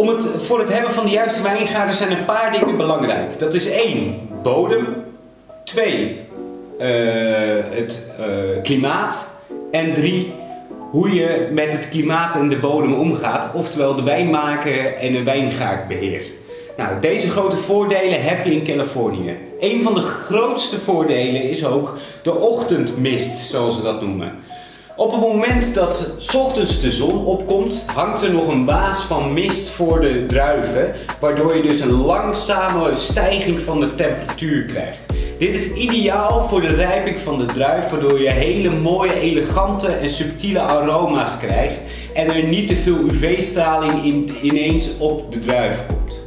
Om het, voor het hebben van de juiste wijngaarden zijn een paar dingen belangrijk. Dat is één, bodem. Twee, eh, het eh, klimaat. En drie, hoe je met het klimaat en de bodem omgaat. Oftewel de wijnmaker en de wijngaardbeheer. Nou, deze grote voordelen heb je in Californië. Een van de grootste voordelen is ook de ochtendmist, zoals ze dat noemen. Op het moment dat 's ochtends de zon opkomt, hangt er nog een waas van mist voor de druiven, waardoor je dus een langzame stijging van de temperatuur krijgt. Dit is ideaal voor de rijping van de druif, waardoor je hele mooie, elegante en subtiele aroma's krijgt en er niet te veel UV-straling in, ineens op de druif komt.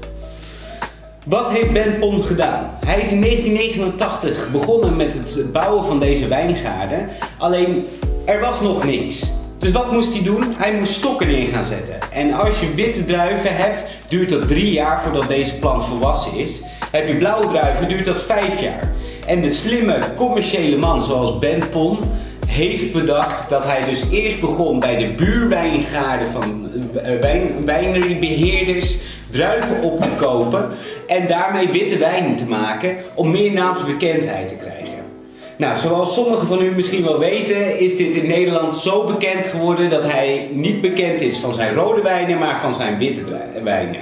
Wat heeft Ben Pon gedaan? Hij is in 1989 begonnen met het bouwen van deze wijngaarden. Alleen er was nog niks. Dus wat moest hij doen? Hij moest stokken in gaan zetten. En als je witte druiven hebt, duurt dat drie jaar voordat deze plant volwassen is. Heb je blauwe druiven, duurt dat vijf jaar. En de slimme commerciële man zoals Ben Pon heeft bedacht dat hij dus eerst begon bij de buurwijngaarden van uh, wijn, wijnbeheerders druiven op te kopen en daarmee witte wijn te maken om meer naamsbekendheid te krijgen. Nou, zoals sommigen van u misschien wel weten, is dit in Nederland zo bekend geworden dat hij niet bekend is van zijn rode wijnen, maar van zijn witte wijnen.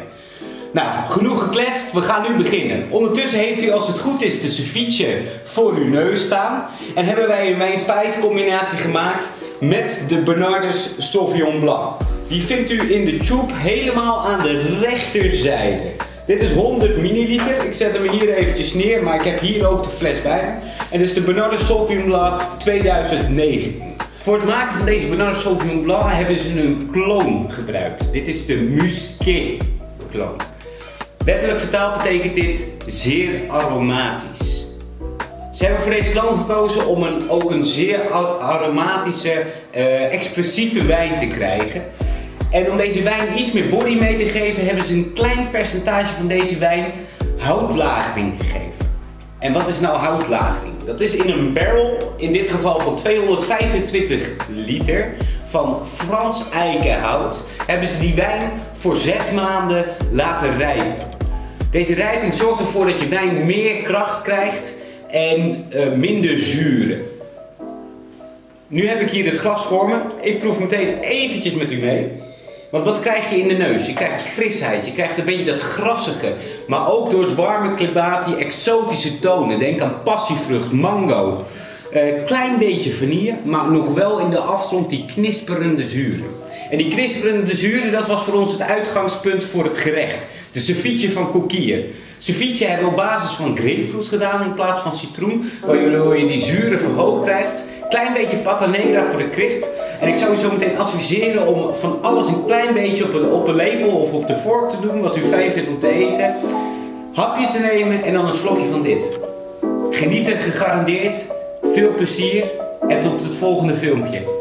Nou, genoeg gekletst, we gaan nu beginnen. Ondertussen heeft u als het goed is de ceviche voor uw neus staan. En hebben wij een wijn-spijs combinatie gemaakt met de Bernardus Sauvignon Blanc. Die vindt u in de tube helemaal aan de rechterzijde. Dit is 100 milliliter. Ik zet hem hier eventjes neer, maar ik heb hier ook de fles bij me. En dit is de Bernardus Sauvignon Blanc 2019. Voor het maken van deze Bernardus Sauvignon Blanc hebben ze een kloon gebruikt. Dit is de Musquet kloon. Letterlijk vertaald betekent dit zeer aromatisch. Ze hebben voor deze kloon gekozen om een, ook een zeer aromatische, uh, expressieve wijn te krijgen. En om deze wijn iets meer body mee te geven, hebben ze een klein percentage van deze wijn houtlagering gegeven. En wat is nou houtlagering? Dat is in een barrel, in dit geval van 225 liter, van Frans eikenhout, hebben ze die wijn voor 6 maanden laten rijpen. Deze rijping zorgt ervoor dat je wijn meer kracht krijgt en uh, minder zuren. Nu heb ik hier het glas voor me. Ik proef meteen eventjes met u mee. Want wat krijg je in de neus? Je krijgt frisheid, je krijgt een beetje dat grassige. Maar ook door het warme klimaat die exotische tonen. Denk aan passievrucht, mango. Uh, klein beetje vanille, maar nog wel in de afgrond die knisperende zuren. En die knisperende zuren, dat was voor ons het uitgangspunt voor het gerecht. De ceviche van coquille. Ceviche hebben we op basis van grapefruit gedaan in plaats van citroen. Waardoor je die zuren verhoogd krijgt. Klein beetje pata negra voor de crisp. En ik zou u zo meteen adviseren om van alles een klein beetje op een, op een lepel of op de vork te doen. Wat u fijn vindt om te eten. Hapje te nemen en dan een slokje van dit. Genieten gegarandeerd. Veel plezier en tot het volgende filmpje.